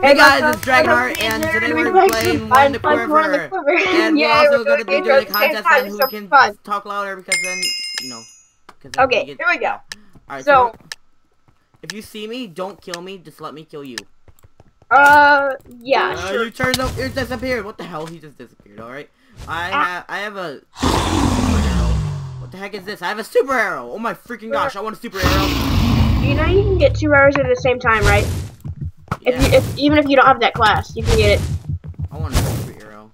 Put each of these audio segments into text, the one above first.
Hey guys, it's Dragonheart, and today we're playing One the Quiver. And we're also going to be doing a contest on who can talk louder because then, you know. Okay, here we go. Alright, so, if you see me, don't kill me, just let me kill you. Uh, yeah, uh, sure. You turned up, you disappeared. What the hell? He just disappeared, alright? I Ah. have, I have a super arrow. What the heck is this? I have a super arrow! Oh my freaking gosh, I want a super arrow. You know you can get two arrows at the same time, right? Yeah, you, if even if you don't have that class, you can get it. I want a super arrow.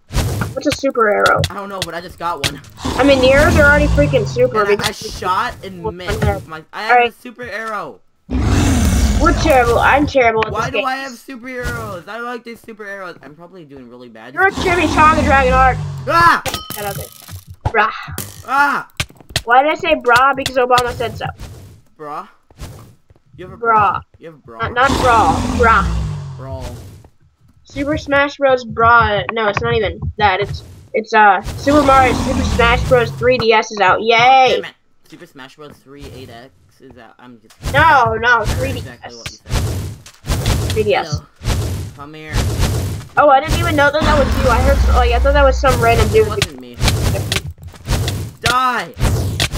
What's a super arrow? I don't know, but I just got one. I mean, the arrows are already freaking super. I, I shot and missed my. I have Alright. a super arrow. we're terrible. I'm terrible Why do game. I have super arrows? I like these super arrows. I'm probably doing really bad. You're a chimichanga Dragonheart. Ah! Get out there. Brah. Ah! Why did I say brah? Because Obama said so. Bra? You have a Bra. bra? You have a bra? Not, not bra. Brah. Brawl. Super Smash Bros. Bra. No, it's not even that. It's it's uh Super Mario Super Smash Bros. 3DS is out. Yay! Super Smash Bros. 3 8X is out. I'm just. No, no, That's exactly what you 3DS. said. 3DS. Hello. Come here. Oh, I didn't even know that that was you. I heard like I thought that was some random It dude. wasn't me. Die!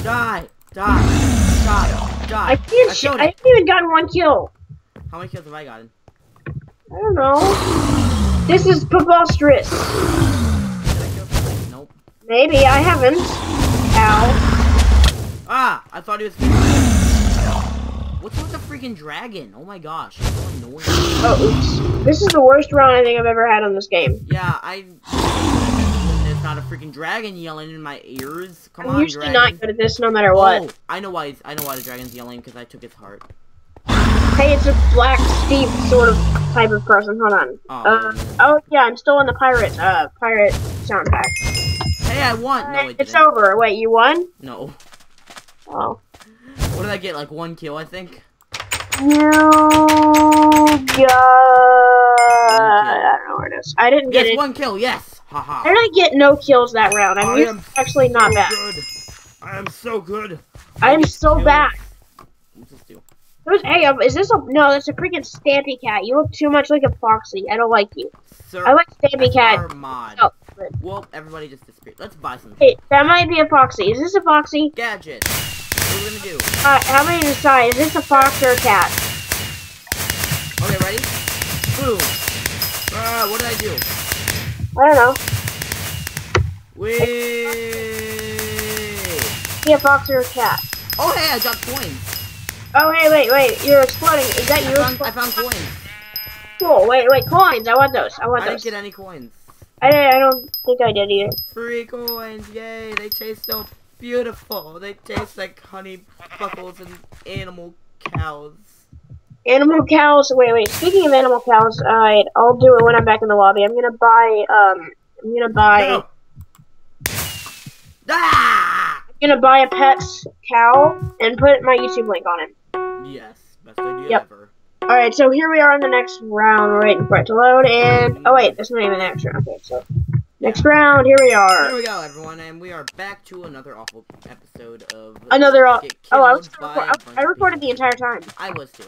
Die! Die! Die! Die! I can't. Killed I haven't even gotten one kill. How many kills have I gotten? I don't know. This is preposterous. Did I kill something? Nope. Maybe I haven't. Ow. Ah! I thought he was. What's with the freaking dragon? Oh my gosh. So. Oh, oops. This is the worst round I think I've ever had on this game. Yeah, I. There's not a freaking dragon yelling in my ears. Come I'm on, usually dragon. not good at this no matter what. Oh, I know why. I know why the dragon's yelling because I took his heart. Hey, it's a black Steve sort of type of person. Hold on. Oh, Uh, oh yeah, I'm still in the pirate uh pirate soundtrack. Hey, I won. No, it it's didn't. over. Wait, you won? No. Oh. What did I get? Like one kill, I think. You got. I don't know where it is. I didn't get Yes, it. one kill. Yes. Haha. I didn't get no kills that round. I'm I am actually not bad. Good. I am so good. I'm so kills. bad. What's this do? Who's, hey, um, is this a no? That's a freaking Stampy Cat. You look too much like a Foxy. I don't like you. Sir, I like Stampy Cat. mod. Oh. Well, everybody just disappeared. Let's buy some Hey, that might be a Foxy. Is this a Foxy? gadget. What are we gonna do? Uh, how many decide? Is this a fox or a cat? Okay, ready? Boom. Ah, what did I do? I don't know. Wait. Be a fox or a cat? Oh, hey, I got coins. Oh, hey, wait, wait. You're exploding. Is that I you? found, I found coins. Cool. Wait, wait. Coins. I want those. I want I didn't get any coins. I, didn't- I don't think I did either. Free coins, yay! They taste so beautiful. They taste like honey buckles and animal cows. Animal cows. Wait, wait. Speaking of animal cows, alright, I'll do it when I'm back in the lobby. I'm gonna buy. Um, I'm gonna buy. No. Ah! I'm gonna buy a pet cow and put my YouTube link on it. Yes, best idea Yep. ever. Alright, so here we are in the next round. We're waiting for it to load, and oh wait, that's not even the next round. Okay, so next round. Here we are. Here we go, everyone, and we are back to another awful episode of Another. Get oh, I was. Record- I, I recorded the entire time. I was too.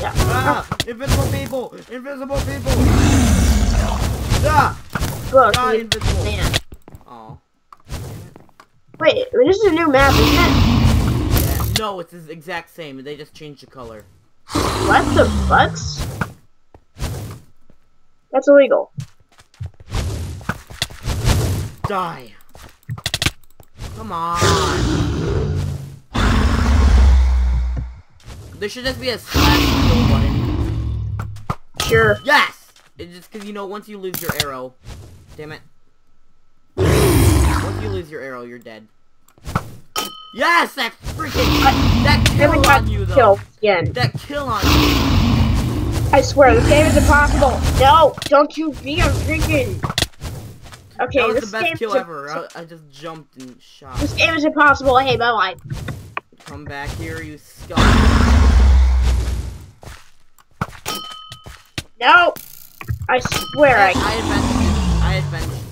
Yeah. Ah! Invisible people! Invisible people! Ah! Look, you- invisible! man. Aw. Wait, this is a new map, isn't it? No, it's the exact same. They just changed the color. What the butts? That's illegal. Die. Come on. There should just be a slash kill button. Sure. Yes! It's just because, you know, once you lose your arrow... Damn it. Once you lose your arrow, you're dead. Yes! That freaking... that kill on you, though. killed again. That kill on you. I swear, this game is impossible. No, don't you be a freaking. Okay, that was this the game best kill ever. I, I just jumped and shot. This game is impossible. Hey, bye bye. Come back here, you scum. No, I swear I, I. I avenged I you.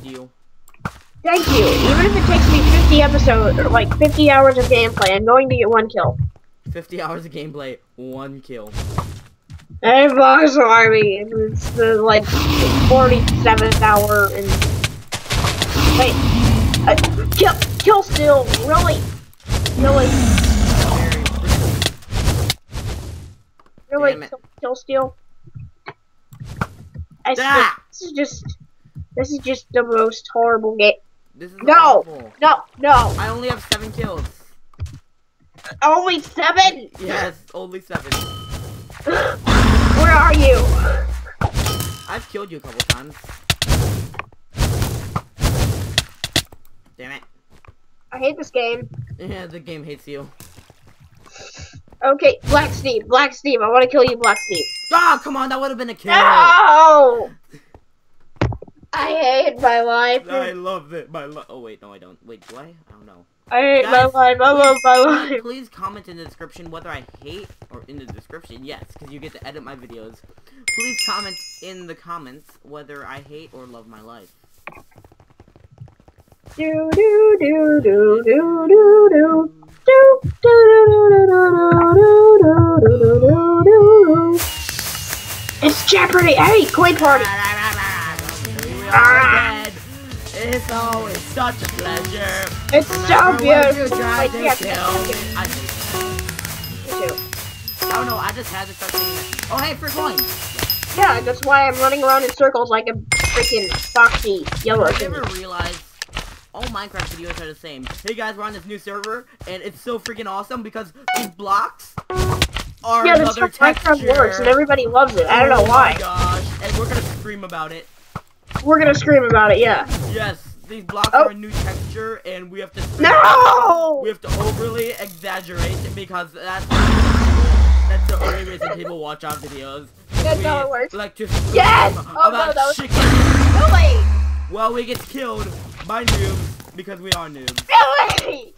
Thank you. Even if it takes me 50 episodes, or like 50 hours of gameplay, I'm going to get one kill. 50 hours of gameplay, one kill. Hey, Fox Army. It's the like 47th hour and wait, uh, kill, kill still, really, really, really, kill, kill still. I ah. this is just, this is just the most horrible game. This is no, awful. no, no. I only have seven kills. Only seven? Yes, only seven. Where are you? I've killed you a couple times. Damn it. I hate this game. Yeah, the game hates you. Okay, Black Steve, Black Steve, I want to kill you, Black Steve. Ah, oh, come on, that would have been a kill. No! I hate my life. I love it. My life. Oh wait, no, I don't. Wait, do I? I don't know. I hate Guys, my life. I love my life. Please comment in the description whether I hate or in the description. Yes, because you get to edit my videos. Please comment in the comments whether I hate or love my life. Do do do do do do do. It's Jeopardy! Hey, coin party! Ah. It's always such a pleasure. It's so beautiful. Try to yeah, kill. I too. Oh no, I just had to start that. Oh hey, for coin. Yeah, that's why I'm running around in circles like a freaking foxy yellow. I never realized all Minecraft videos are the same? Hey guys, we're on this new server, and it's so freaking awesome because these blocks are yeah, another texture. Minecraft works, and everybody loves it. I don't know why. Oh my gosh, and we're gonna scream about it. We're gonna scream about it, yeah. Yes, these blocks oh. are a new texture, and we have to. No! We have to overly exaggerate because that's that's the only reason people watch our videos. That's we how it works. Like to yes! Oh, about no, chicken. No way! Well, we get killed by noobs because we are noobs. Really?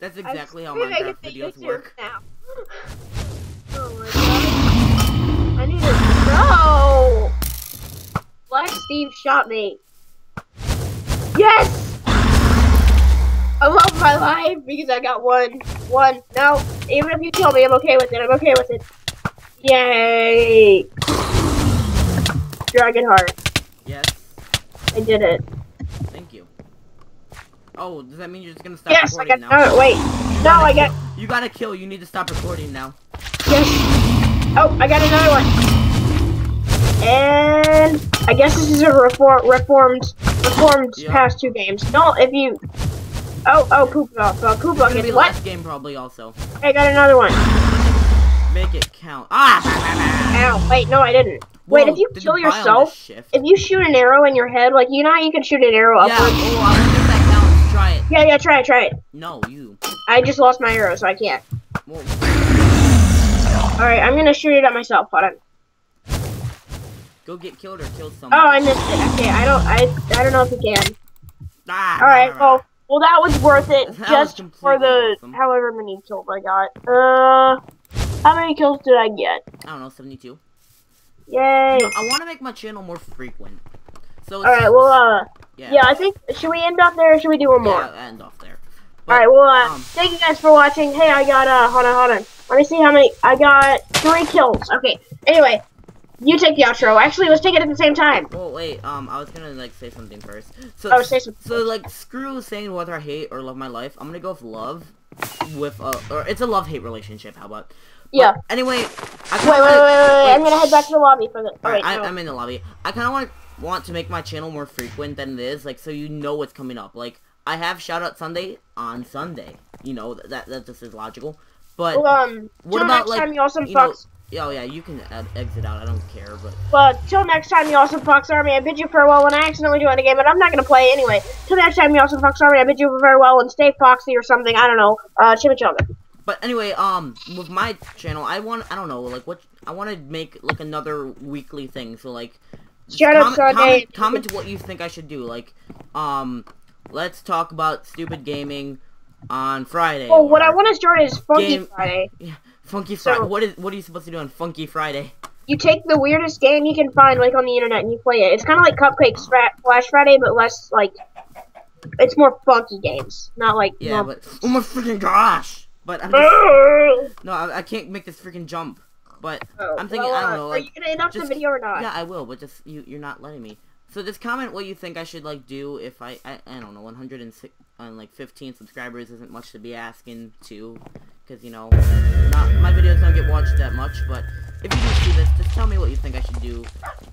That's exactly how Minecraft videos work. Now. Steve shot me. Yes! I love my life because I got one. One. No, even if you kill me, I'm okay with it. I'm okay with it. Yay! Dragon heart. Yes. I did it. Thank you. Oh, does that mean you're just gonna stop yes, recording I got, now? No, wait. no, I got... You gotta kill. You need to stop recording now. Yes. Oh, I got another one. And I guess this is a reform, reformed, reformed yep. past two games. No, if you, oh, oh, poop off, uh, poop off. Be what? Last game probably also. I got another one. Make it count. Ah! Ow! Wait, no, I didn't. Whoa, Wait, if you kill yourself, if you shoot an arrow in your head, like you know how you can shoot an arrow yeah. upwards. Oh, I wonder if that counts. Try it. Yeah, yeah, try it, try it. No, you. I just lost my arrow, so I can't. All right, I'm gonna shoot it at myself. Hold on. Go get killed or kill someone. Oh, I missed it. Okay, I don't, I, I don't know if you can. Ah, All right, well, well, that was worth it that just for the awesome. however many kills I got. Uh, how many kills did I get? I don't know, 72. Yay! I want to make my channel more frequent. So. All right, well, uh, yeah. yeah, I think should we end off there or should we do one more? Yeah, end off there. But, All right, well, uh, um, thank you guys for watching. Hey, I got uh, hold on, hold on. Let me see how many. I got three kills. Okay. Anyway, you take the outro. Actually, let's take it at the same time. Well, wait. Um, I was gonna like say something first. So, oh, say something. So, like, screw saying whether I hate or love my life. I'm gonna go with love. With uh, or it's a love-hate relationship. How about? Yeah. But anyway, I wait, wait, wait, wait, wait. I'm gonna head back to the lobby for the. Oh, right, I, am in the lobby. I kind of want want to make my channel more frequent than it is, like so you know what's coming up. Like I have Shout Out Sunday on Sunday. You know that that just is logical. But well, um, what about next like time you also you know, Oh yeah, you can exit out. I don't care, but. Well, till next time, you awesome Fox Army. I bid you farewell when I accidentally join the game, but I'm not gonna play anyway. Till next time, you awesome Fox Army. I bid you farewell and stay foxy or something. I don't know. Uh, chimichanga. But anyway, um, with my channel, I want, I don't know, like what, I want to make like another weekly thing. So like, Shout comment, comment, comment what you think I should do. Like, um, let's talk about stupid gaming on Friday. Oh, what I want to start is Funky game, Friday. Yeah. Funky Friday. So, what is what are you supposed to do on Funky Friday? You take the weirdest game you can find, like on the internet, and you play it. It's kind of like Cupcake Flash Friday, but less like. It's more funky games, not like. Yeah, but oh my freaking gosh! But I'm just, no, I, I, can't make this freaking jump. But Oh, I'm thinking, well, I don't uh, know, Are you gonna interrupt just- the video or not? yeah, I will, but just you, you're not letting me. So this comment, what you think I should like do if I, I, I don't know, 106, on uh, like 15 subscribers isn't much to be asking to, because you know, not, my videos don't get watched that much, but if you do see this, just tell me what you think I should do.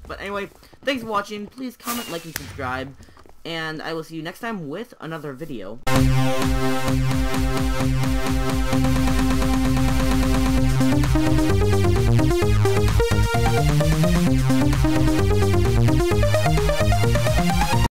But anyway, thanks for watching, please comment, like, and subscribe, and I will see you next time with another video.